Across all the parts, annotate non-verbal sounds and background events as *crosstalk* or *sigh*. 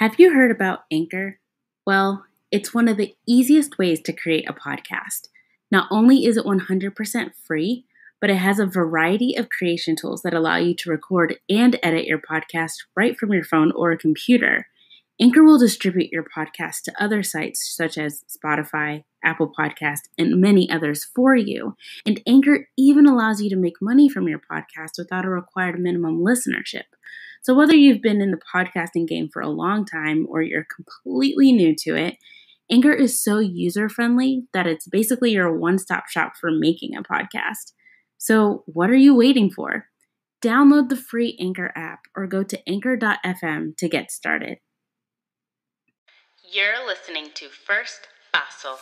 Have you heard about Anchor? Well, it's one of the easiest ways to create a podcast. Not only is it 100% free, but it has a variety of creation tools that allow you to record and edit your podcast right from your phone or a computer. Anchor will distribute your podcast to other sites such as Spotify, Apple Podcast, and many others for you. And Anchor even allows you to make money from your podcast without a required minimum listenership. So whether you've been in the podcasting game for a long time or you're completely new to it, Anchor is so user friendly that it's basically your one stop shop for making a podcast. So what are you waiting for? Download the free Anchor app or go to anchor.fm to get started. You're listening to First Paso.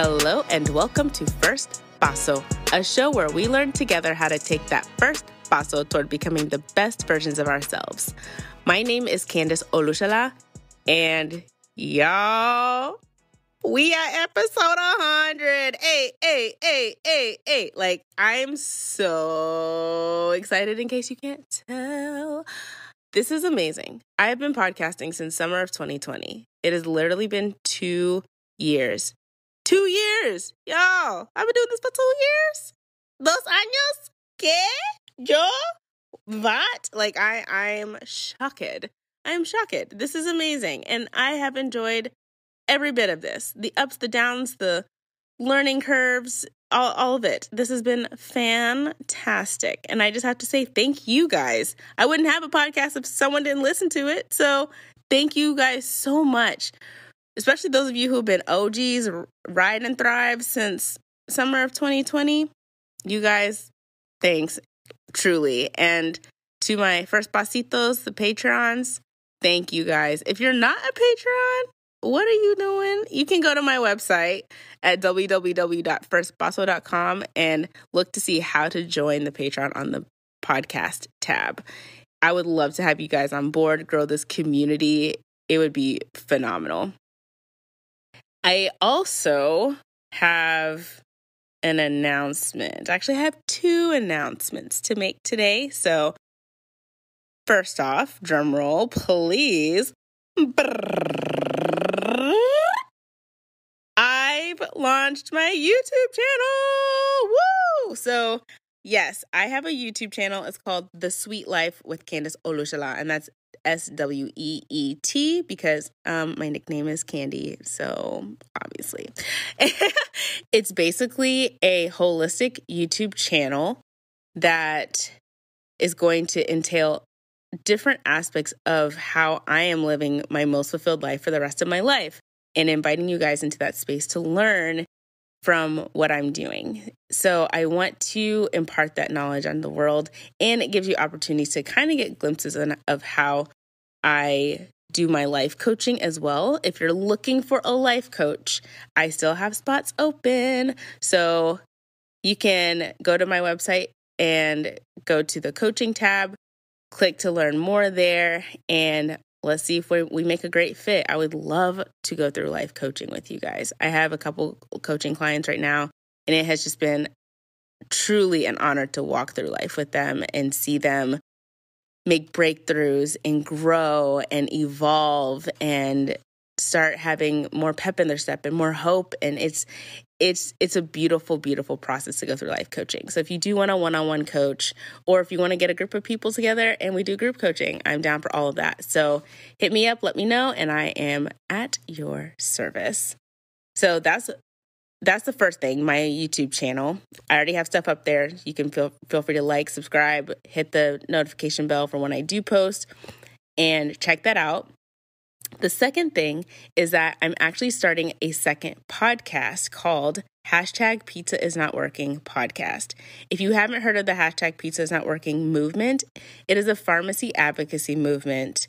Hello, and welcome to First Paso, a show where we learn together how to take that first paso toward becoming the best versions of ourselves. My name is Candace Olusola, and y'all, we are episode 100. Hey, hey, hey, hey, hey. Like, I'm so excited in case you can't tell. This is amazing. I have been podcasting since summer of 2020. It has literally been two years. Two years, y'all. I've been doing this for two years. Dos años? ¿Qué? Yo? What? Like I, I'm shocked. I'm shocked. This is amazing, and I have enjoyed every bit of this. The ups, the downs, the learning curves, all, all of it. This has been fantastic. And I just have to say thank you guys. I wouldn't have a podcast if someone didn't listen to it. So thank you guys so much. Especially those of you who've been OGs, ride and thrive since summer of 2020. You guys, thanks, truly. And to my first pasitos, the patrons, thank you guys. If you're not a patron, what are you doing? You can go to my website at www.firstpaso.com and look to see how to join the Patreon on the podcast tab. I would love to have you guys on board, grow this community. It would be phenomenal. I also have an announcement. Actually, I have two announcements to make today. So, first off, drum roll, please. I've launched my YouTube channel. Woo! So, yes, I have a YouTube channel. It's called The Sweet Life with Candace Olusola, and that's S W E E T because um, my nickname is Candy. So, obviously, *laughs* it's basically a holistic YouTube channel that is going to entail different aspects of how I am living my most fulfilled life for the rest of my life and inviting you guys into that space to learn from what I'm doing. So I want to impart that knowledge on the world and it gives you opportunities to kind of get glimpses of how I do my life coaching as well. If you're looking for a life coach, I still have spots open. So you can go to my website and go to the coaching tab, click to learn more there, and let's see if we, we make a great fit. I would love to go through life coaching with you guys. I have a couple coaching clients right now, and it has just been truly an honor to walk through life with them and see them make breakthroughs and grow and evolve and start having more pep in their step and more hope and it's it's it's a beautiful beautiful process to go through life coaching. So if you do want a one-on-one coach or if you want to get a group of people together and we do group coaching i'm down for all of that. So hit me up let me know and i am at your service. So that's that's the first thing my youtube channel. I already have stuff up there. You can feel feel free to like subscribe hit the notification bell for when i do post and check that out the second thing is that I'm actually starting a second podcast called Hashtag Pizza is Not Working podcast. If you haven't heard of the hashtag Pizza is Not Working movement, it is a pharmacy advocacy movement.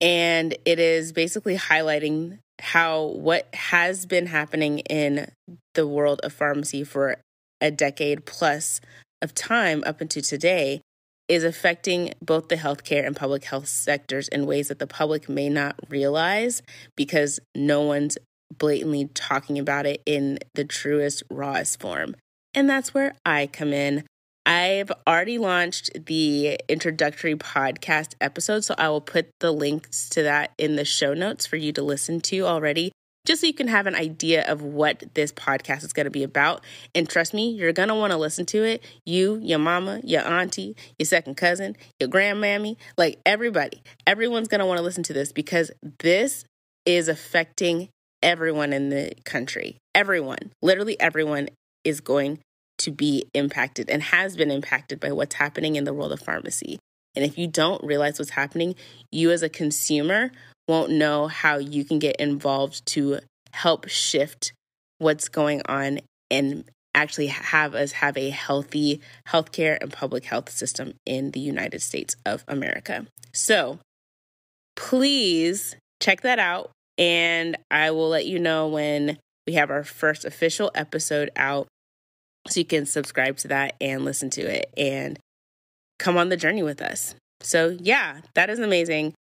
And it is basically highlighting how what has been happening in the world of pharmacy for a decade plus of time up until today is affecting both the healthcare and public health sectors in ways that the public may not realize because no one's blatantly talking about it in the truest, rawest form. And that's where I come in. I've already launched the introductory podcast episode, so I will put the links to that in the show notes for you to listen to already, just so you can have an idea of what this podcast is going to be about. And trust me, you're going to want to listen to it. You, your mama, your auntie, your second cousin, your grandmammy, like everybody, everyone's going to want to listen to this because this is affecting everyone in the country. Everyone, literally everyone is going to be impacted and has been impacted by what's happening in the world of pharmacy. And if you don't realize what's happening, you as a consumer won't know how you can get involved to help shift what's going on and actually have us have a healthy healthcare and public health system in the United States of America. So please check that out. And I will let you know when we have our first official episode out so you can subscribe to that and listen to it and come on the journey with us. So, yeah, that is amazing.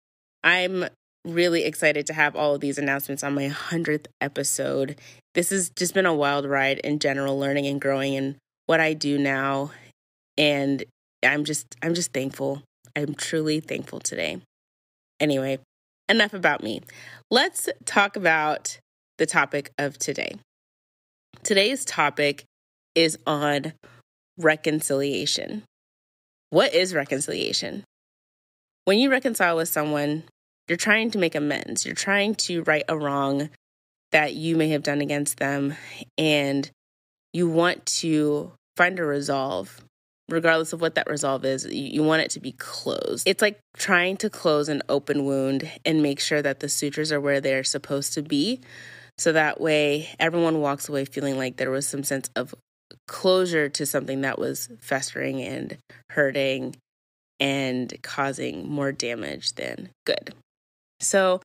I'm really excited to have all of these announcements on my 100th episode. This has just been a wild ride in general, learning and growing in what I do now. And I'm just I'm just thankful. I'm truly thankful today. Anyway, enough about me. Let's talk about the topic of today. Today's topic is on reconciliation. What is reconciliation? When you reconcile with someone, you're trying to make amends. You're trying to right a wrong that you may have done against them, and you want to find a resolve, regardless of what that resolve is. You want it to be closed. It's like trying to close an open wound and make sure that the sutures are where they're supposed to be. So that way, everyone walks away feeling like there was some sense of closure to something that was festering and hurting and causing more damage than good. So,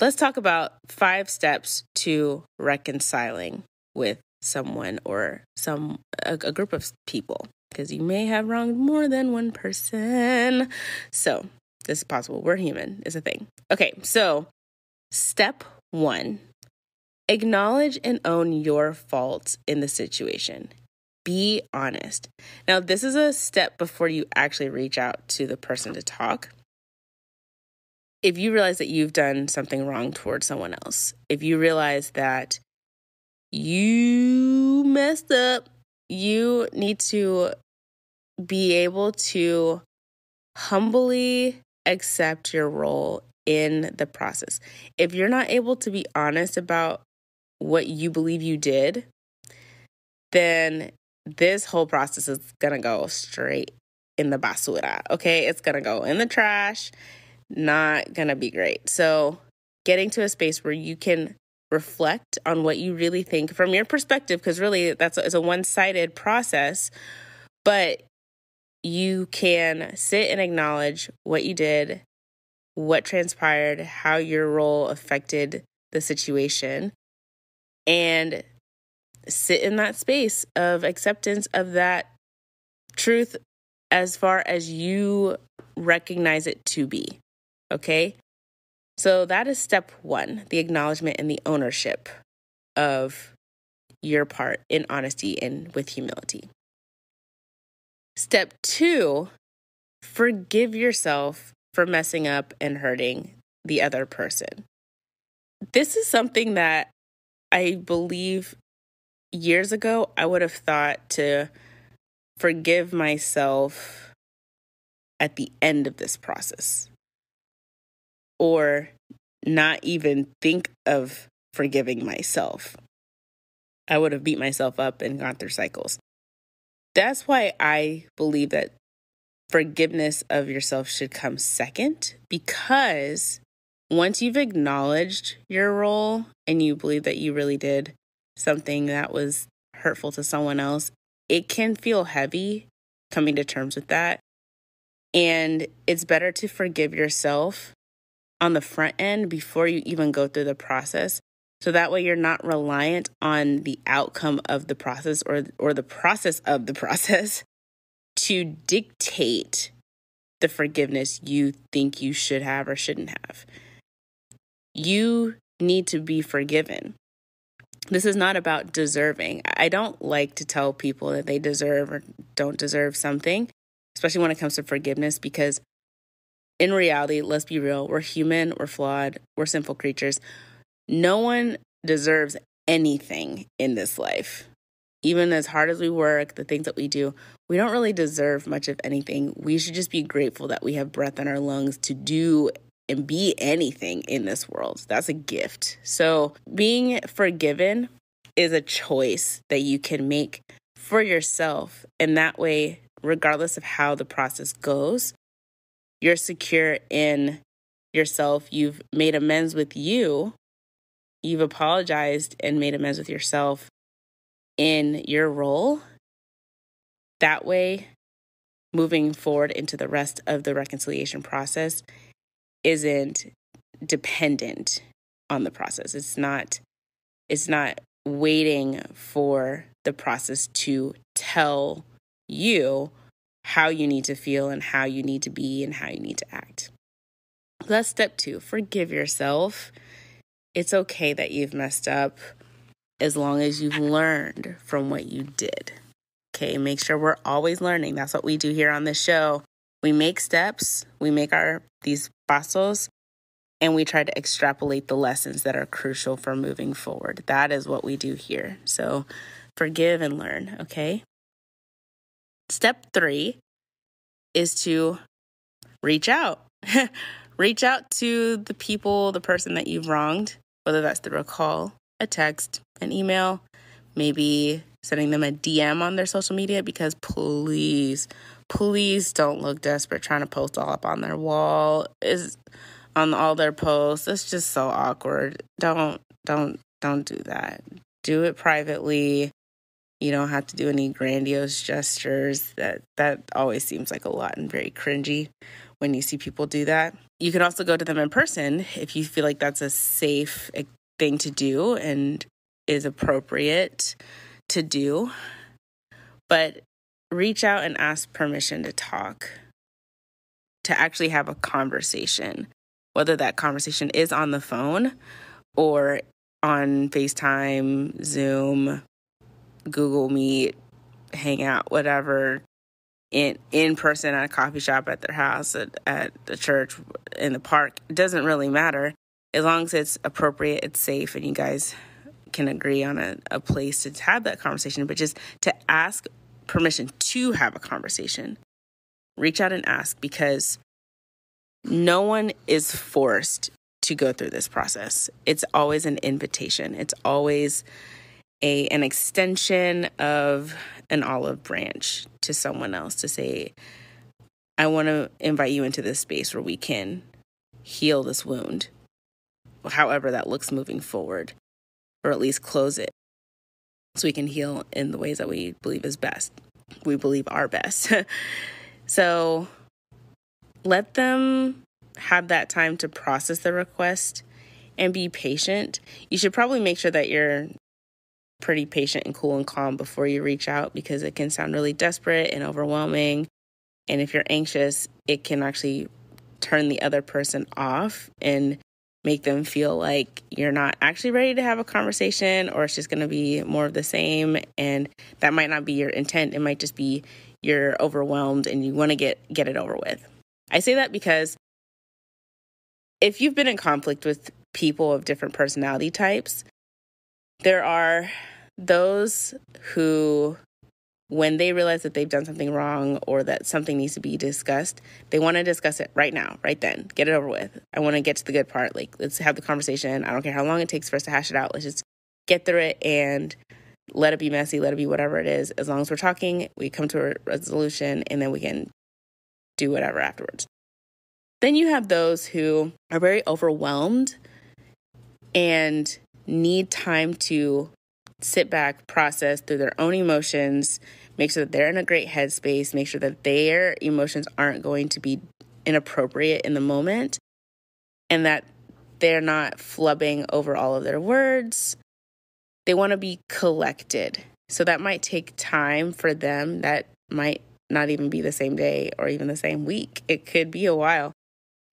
let's talk about five steps to reconciling with someone or some a, a group of people because you may have wronged more than one person. So, this is possible. We're human, is a thing. Okay, so step 1 acknowledge and own your faults in the situation. Be honest. Now, this is a step before you actually reach out to the person to talk. If you realize that you've done something wrong towards someone else, if you realize that you messed up, you need to be able to humbly accept your role in the process. If you're not able to be honest about what you believe you did, then this whole process is gonna go straight in the basura. Okay, it's gonna go in the trash, not gonna be great. So, getting to a space where you can reflect on what you really think from your perspective, because really that's a, it's a one sided process, but you can sit and acknowledge what you did, what transpired, how your role affected the situation, and sit in that space of acceptance of that truth as far as you recognize it to be. Okay? So that is step one the acknowledgement and the ownership of your part in honesty and with humility. Step two, forgive yourself for messing up and hurting the other person. This is something that I believe years ago, I would have thought to forgive myself at the end of this process or not even think of forgiving myself. I would have beat myself up and gone through cycles. That's why I believe that forgiveness of yourself should come second because once you've acknowledged your role and you believe that you really did something that was hurtful to someone else, it can feel heavy coming to terms with that. And it's better to forgive yourself on the front end before you even go through the process. So that way you're not reliant on the outcome of the process or or the process of the *laughs* process to dictate the forgiveness you think you should have or shouldn't have. You need to be forgiven. This is not about deserving. I don't like to tell people that they deserve or don't deserve something, especially when it comes to forgiveness, because in reality, let's be real, we're human, we're flawed, we're sinful creatures. No one deserves anything in this life. Even as hard as we work, the things that we do, we don't really deserve much of anything. We should just be grateful that we have breath in our lungs to do and be anything in this world. That's a gift. So, being forgiven is a choice that you can make for yourself. And that way, regardless of how the process goes, you're secure in yourself. You've made amends with you. You've apologized and made amends with yourself in your role. That way, moving forward into the rest of the reconciliation process isn't dependent on the process. It's not it's not waiting for the process to tell you how you need to feel and how you need to be and how you need to act. That's step two forgive yourself. It's okay that you've messed up as long as you've learned from what you did. Okay, make sure we're always learning. That's what we do here on this show. We make steps, we make our these pasos, and we try to extrapolate the lessons that are crucial for moving forward. That is what we do here. So forgive and learn, okay? Step three is to reach out. *laughs* reach out to the people, the person that you've wronged, whether that's through a call, a text, an email, maybe sending them a DM on their social media because please, please don't look desperate trying to post all up on their wall. Is on all their posts. It's just so awkward. Don't don't don't do that. Do it privately. You don't have to do any grandiose gestures. That that always seems like a lot and very cringy when you see people do that. You can also go to them in person if you feel like that's a safe eh, thing to do and is appropriate to do. But reach out and ask permission to talk, to actually have a conversation, whether that conversation is on the phone or on FaceTime, Zoom, Google Meet, Hangout, whatever, in in person at a coffee shop, at their house, at, at the church, in the park. It doesn't really matter as long as it's appropriate, it's safe, and you guys can agree on a, a place to have that conversation. But just to ask permission to have a conversation, reach out and ask because no one is forced to go through this process. It's always an invitation. It's always a an extension of an olive branch to someone else to say, I want to invite you into this space where we can heal this wound, however that looks moving forward, or at least close it so we can heal in the ways that we believe is best. We believe are best. *laughs* so let them have that time to process the request and be patient. You should probably make sure that you're pretty patient and cool and calm before you reach out because it can sound really desperate and overwhelming. And if you're anxious, it can actually turn the other person off and make them feel like you're not actually ready to have a conversation or it's just going to be more of the same. And that might not be your intent. It might just be you're overwhelmed and you want to get get it over with. I say that because if you've been in conflict with people of different personality types there are those who, when they realize that they've done something wrong or that something needs to be discussed, they want to discuss it right now, right then, get it over with. I want to get to the good part. Like, let's have the conversation. I don't care how long it takes for us to hash it out. Let's just get through it and let it be messy, let it be whatever it is. As long as we're talking, we come to a resolution and then we can do whatever afterwards. Then you have those who are very overwhelmed and need time to sit back, process through their own emotions, make sure that they're in a great headspace, make sure that their emotions aren't going to be inappropriate in the moment, and that they're not flubbing over all of their words. They want to be collected. So that might take time for them. That might not even be the same day or even the same week. It could be a while,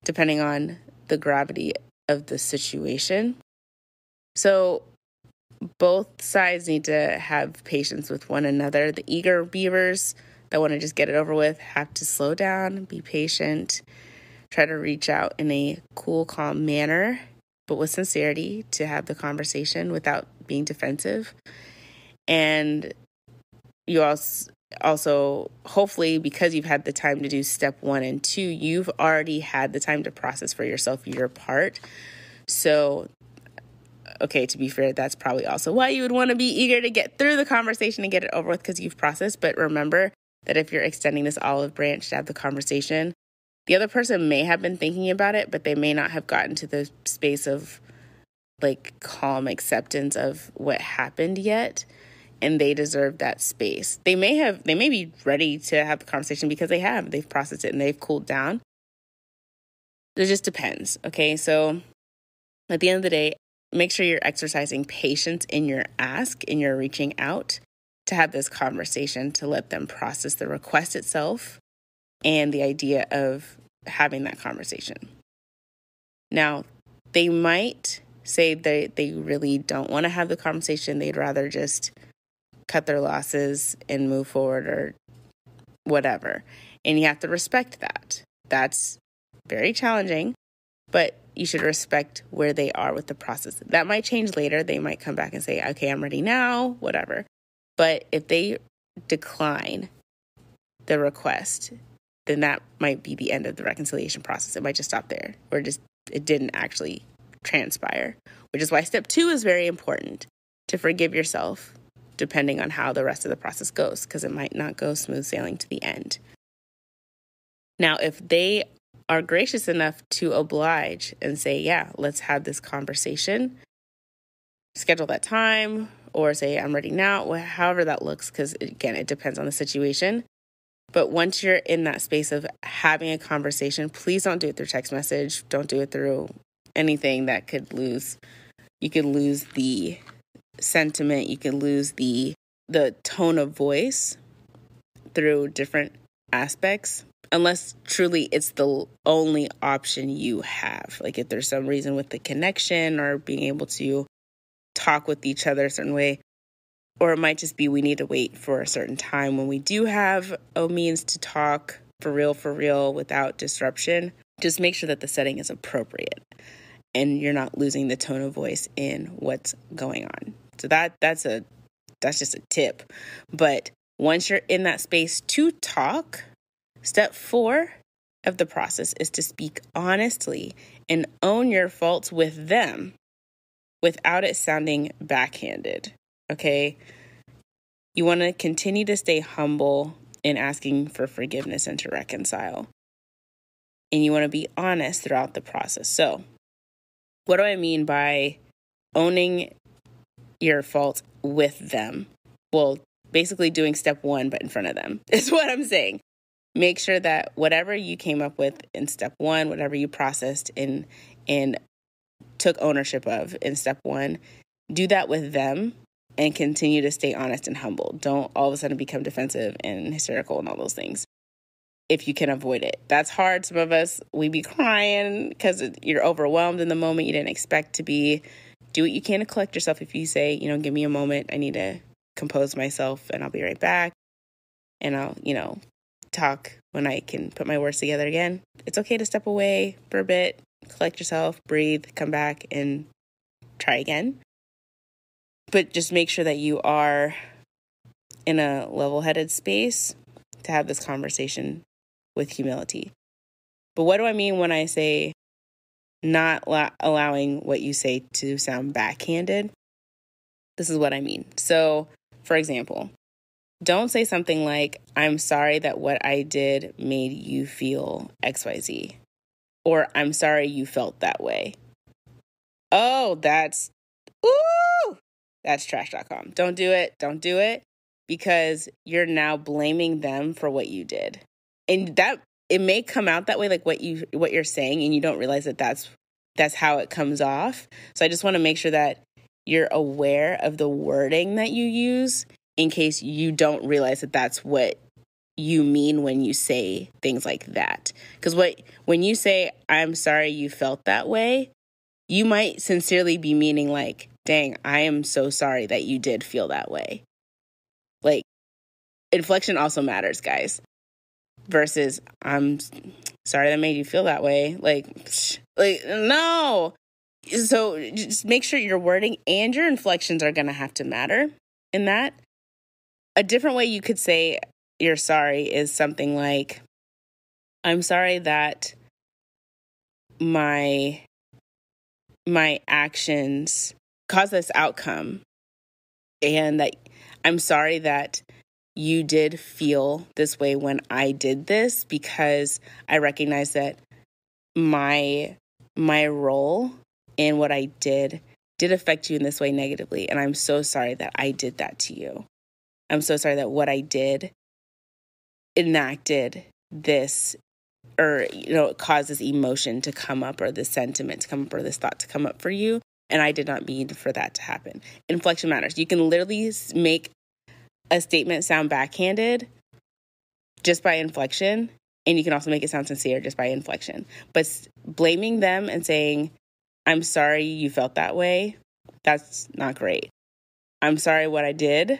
depending on the gravity of the situation. So, both sides need to have patience with one another. The eager beavers that want to just get it over with have to slow down, be patient, try to reach out in a cool, calm manner, but with sincerity to have the conversation without being defensive. And you also also hopefully because you've had the time to do step 1 and 2 you've already had the time to process for yourself your part so okay to be fair that's probably also why you would want to be eager to get through the conversation and get it over with because you've processed but remember that if you're extending this olive branch to have the conversation the other person may have been thinking about it but they may not have gotten to the space of like calm acceptance of what happened yet and they deserve that space. They may have they may be ready to have the conversation because they have. They've processed it and they've cooled down. It just depends. Okay. So at the end of the day, make sure you're exercising patience in your ask, in your reaching out to have this conversation to let them process the request itself and the idea of having that conversation. Now, they might say that they really don't want to have the conversation. They'd rather just cut their losses and move forward or whatever. And you have to respect that. That's very challenging, but you should respect where they are with the process. That might change later. They might come back and say, okay, I'm ready now, whatever. But if they decline the request, then that might be the end of the reconciliation process. It might just stop there or just it didn't actually transpire, which is why step two is very important to forgive yourself depending on how the rest of the process goes, because it might not go smooth sailing to the end. Now, if they are gracious enough to oblige and say, Yeah, let's have this conversation, schedule that time, or say, I'm ready now, however that looks, because again, it depends on the situation. But once you're in that space of having a conversation, please don't do it through text message. Don't do it through anything that could lose, you could lose the sentiment, you could lose the the tone of voice through different aspects unless truly it's the only option you have. Like if there's some reason with the connection or being able to talk with each other a certain way. Or it might just be we need to wait for a certain time when we do have a means to talk for real, for real, without disruption. Just make sure that the setting is appropriate and you're not losing the tone of voice in what's going on. So that that's a that's just a tip. But once you're in that space to talk, step 4 of the process is to speak honestly and own your faults with them without it sounding backhanded. Okay? You want to continue to stay humble in asking for forgiveness and to reconcile. And you want to be honest throughout the process. So, what do I mean by owning your fault with them. Well, basically doing step one, but in front of them *laughs* is what I'm saying. Make sure that whatever you came up with in step one, whatever you processed and and took ownership of in step one, do that with them and continue to stay honest and humble. Don't all of a sudden become defensive and hysterical and all those things. If you can avoid it, that's hard. Some of us we be crying because you're overwhelmed in the moment. You didn't expect to be do what you can to collect yourself. If you say, you know, give me a moment, I need to compose myself and I'll be right back. And I'll, you know, talk when I can put my words together again. It's okay to step away for a bit, collect yourself, breathe, come back and try again. But just make sure that you are in a level headed space to have this conversation with humility. But what do I mean when I say not la- allowing what you say to sound backhanded. This is what I mean. So, for example, don't say something like, I'm sorry that what I did made you feel XYZ, or I'm sorry you felt that way. Oh, that's, ooh, that's trash.com. Don't do it. Don't do it because you're now blaming them for what you did. And that it may come out that way like what you what you're saying and you don't realize that that's that's how it comes off so i just want to make sure that you're aware of the wording that you use in case you don't realize that that's what you mean when you say things like that. Because what when you say I'm sorry you felt that way, you might sincerely be meaning like, dang, I am so sorry that you did feel that way. Like inflection also matters, guys. Versus I'm sorry that made you feel that way. Like like no. So just make sure your wording and your inflections are going to have to matter in that. A different way you could say you're sorry is something like I'm sorry that my my actions caused this outcome and that I'm sorry that you did feel this way when I did this because I recognize that my my role in what I did did affect you in this way negatively and I'm so sorry that I did that to you. I'm so sorry that what I did enacted this or you know caused this emotion to come up or this sentiment to come up or this thought to come up for you and i did not mean for that to happen. Inflection matters. You can literally make a statement sound backhanded just by inflection and you can also make it sound sincere just by inflection. But blaming them and saying i'm sorry you felt that way that's not great. I'm sorry what i did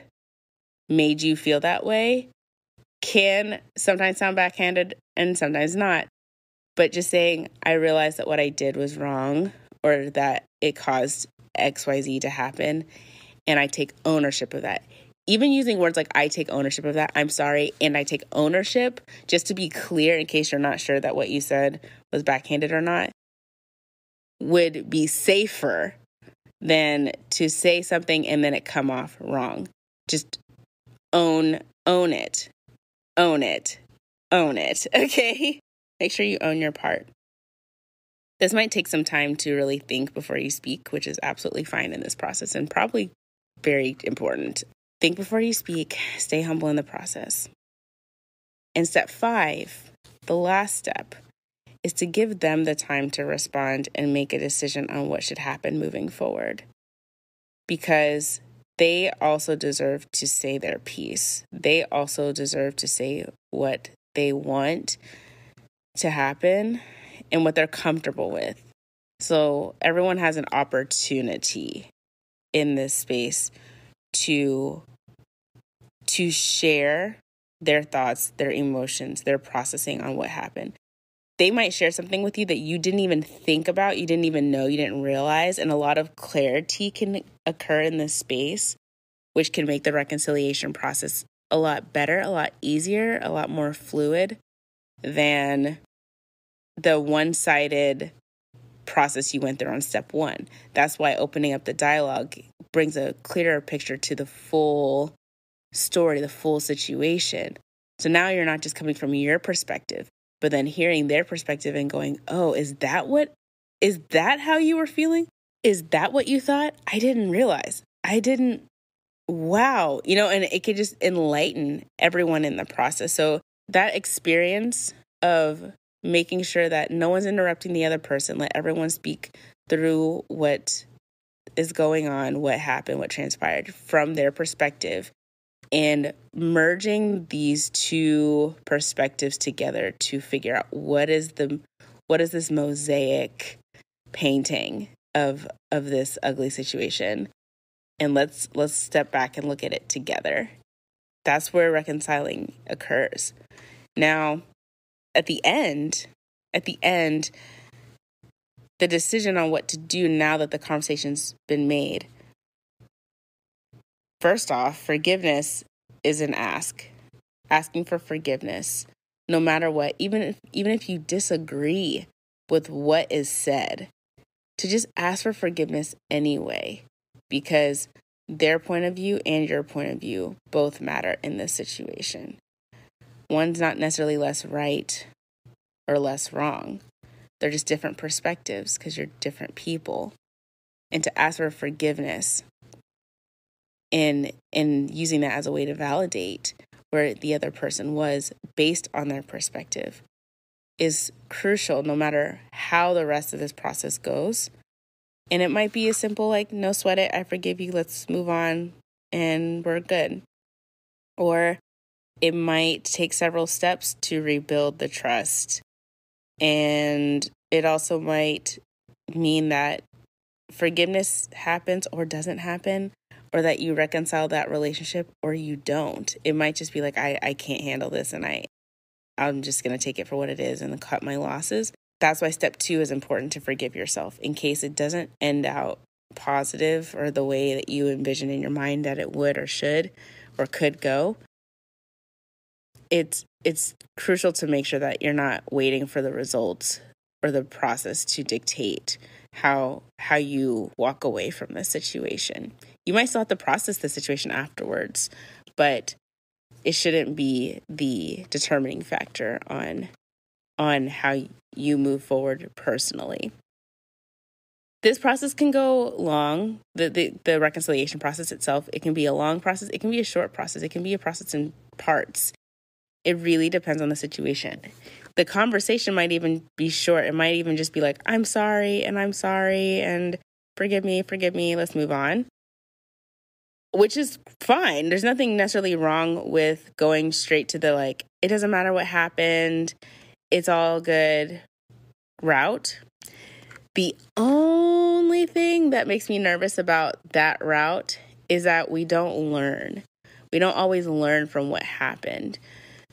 made you feel that way can sometimes sound backhanded and sometimes not. But just saying, I realized that what I did was wrong or that it caused XYZ to happen, and I take ownership of that. Even using words like I take ownership of that, I'm sorry, and I take ownership, just to be clear in case you're not sure that what you said was backhanded or not, would be safer than to say something and then it come off wrong. Just own own it own it. Own it, *laughs* okay? Make sure you own your part. This might take some time to really think before you speak, which is absolutely fine in this process and probably very important. Think before you speak, stay humble in the process. And step five, the last step, is to give them the time to respond and make a decision on what should happen moving forward. Because they also deserve to say their piece. They also deserve to say what they want to happen and what they're comfortable with. So everyone has an opportunity in this space to to share their thoughts, their emotions, their processing on what happened they might share something with you that you didn't even think about, you didn't even know, you didn't realize. And a lot of clarity can occur in this space, which can make the reconciliation process a lot better, a lot easier, a lot more fluid than the one sided process you went through on step one. That's why opening up the dialogue brings a clearer picture to the full story, the full situation. So now you're not just coming from your perspective, but then hearing their perspective and going, oh, is that what, is that how you were feeling? Is that what you thought? I didn't realize. I didn't, wow. You know, and it could just enlighten everyone in the process. So that experience of making sure that no one's interrupting the other person, let everyone speak through what is going on, what happened, what transpired from their perspective and merging these two perspectives together to figure out what is the what is this mosaic painting of of this ugly situation. And let's let's step back and look at it together. That's where reconciling occurs. Now at the end at the end the decision on what to do now that the conversation's been made First off, forgiveness is an ask. Asking for forgiveness, no matter what, even if even if you disagree with what is said, to just ask for forgiveness anyway, because their point of view and your point of view both matter in this situation. One's not necessarily less right or less wrong. They're just different perspectives because you're different people. And to ask for forgiveness in in using that as a way to validate where the other person was based on their perspective is crucial no matter how the rest of this process goes. And it might be as simple like, no sweat it, I forgive you, let's move on and we're good. Or it might take several steps to rebuild the trust. And it also might mean that forgiveness happens or doesn't happen, or that you reconcile that relationship or you don't. It might just be like, I, I can't handle this and I I'm just gonna take it for what it is and cut my losses. That's why step two is important to forgive yourself in case it doesn't end out positive or the way that you envision in your mind that it would or should or could go it's it's crucial to make sure that you're not waiting for the results or the process to dictate how how you walk away from the situation. You might still have to process the situation afterwards, but it shouldn't be the determining factor on on how you move forward personally. This process can go long. The, the the reconciliation process itself, it can be a long process, it can be a short process, it can be a process in parts. It really depends on the situation. The conversation might even be short. It might even just be like, I'm sorry, and I'm sorry, and forgive me, forgive me, let's move on. Which is fine. There's nothing necessarily wrong with going straight to the like, it doesn't matter what happened, it's all good route. The only thing that makes me nervous about that route is that we don't learn. We don't always learn from what happened.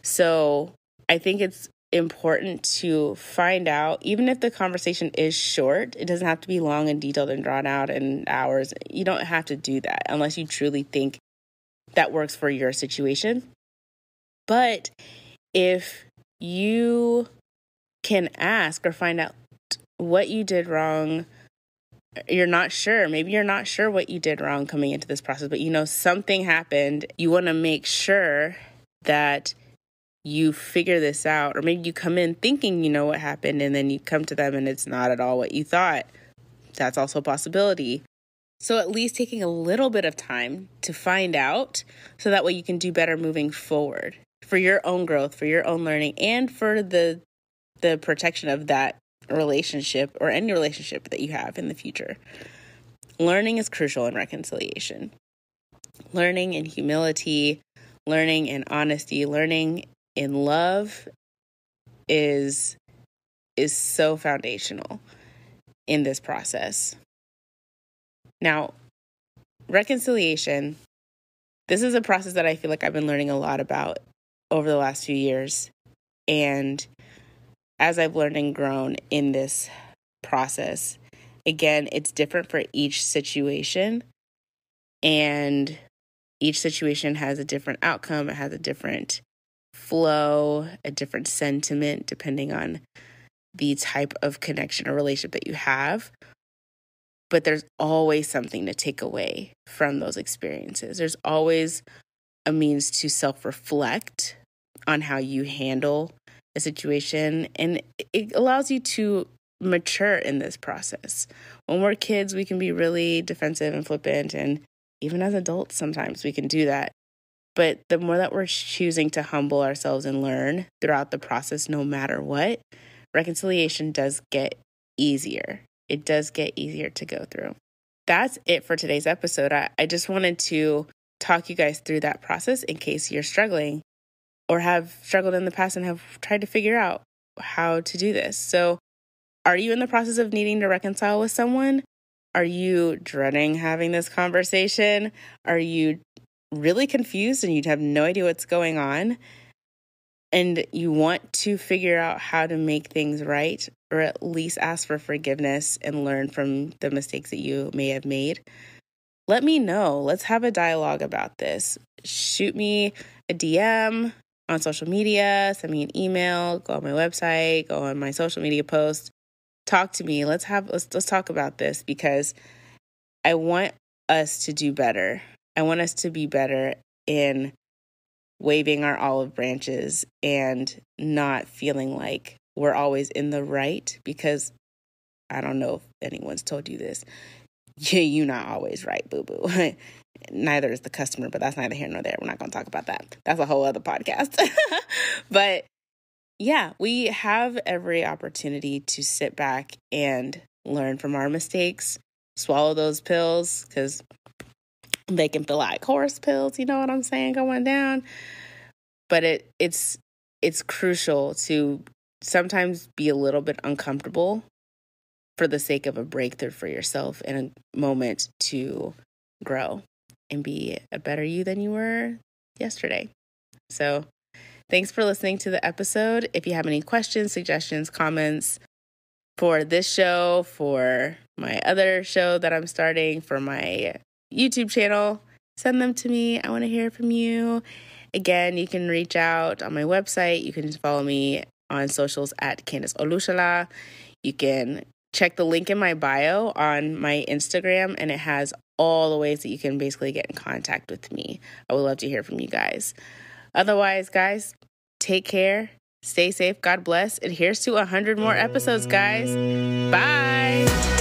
So I think it's important to find out, even if the conversation is short, it doesn't have to be long and detailed and drawn out in hours. You don't have to do that unless you truly think that works for your situation. But if you can ask or find out what you did wrong, you're not sure. Maybe you're not sure what you did wrong coming into this process, but you know something happened. You want to make sure that you figure this out, or maybe you come in thinking you know what happened and then you come to them and it's not at all what you thought. That's also a possibility. So, at least taking a little bit of time to find out so that way you can do better moving forward for your own growth, for your own learning, and for the the protection of that relationship or any relationship that you have in the future. Learning is crucial in reconciliation. Learning in humility, learning in honesty, learning in love is is so foundational in this process. Now, reconciliation this is a process that I feel like I've been learning a lot about over the last few years. And as I've learned and grown in this process, again, it's different for each situation. And each situation has a different outcome, it has a different flow, a different sentiment depending on the type of connection or relationship that you have. But there's always something to take away from those experiences. There's always a means to self reflect on how you handle a situation, and it allows you to mature in this process. When we're kids, we can be really defensive and flippant, and even as adults, sometimes we can do that. But the more that we're choosing to humble ourselves and learn throughout the process, no matter what, reconciliation does get easier. It does get easier to go through. That's it for today's episode. I, I just wanted to talk you guys through that process in case you're struggling or have struggled in the past and have tried to figure out how to do this. So, are you in the process of needing to reconcile with someone? Are you dreading having this conversation? Are you really confused and you'd have no idea what's going on? And you want to figure out how to make things right, or at least ask for forgiveness and learn from the mistakes that you may have made? Let me know. Let's have a dialogue about this. Shoot me a DM on social media, send me an email, go on my website, go on my social media post, talk to me. Let's have let's let's talk about this because I want us to do better. I want us to be better in waving our olive branches and not feeling like we're always in the right because I don't know if anyone's told you this. *laughs* Yeah, you're not always right, boo boo. *laughs* neither is the customer, but that's neither here nor there. We're not going to talk about that. That's a whole other podcast. *laughs* but yeah, we have every opportunity to sit back and learn from our mistakes, swallow those pills because they can feel like horse pills, you know what I'm saying, going down. but it it's it's crucial to sometimes be a little bit uncomfortable for the sake of a breakthrough for yourself and a moment to grow and be a better you than you were yesterday. So, thanks for listening to the episode. If you have any questions, suggestions, comments for this show, for my other show that I'm starting, for my YouTube channel, send them to me. I want to hear from you. Again, you can reach out on my website. You can follow me on socials at Candace Olusola. You can check the link in my bio on my Instagram, and it has all the ways that you can basically get in contact with me. I would love to hear from you guys. Otherwise, guys, take care, stay safe, God bless, and here's to 100 more episodes, guys. Bye.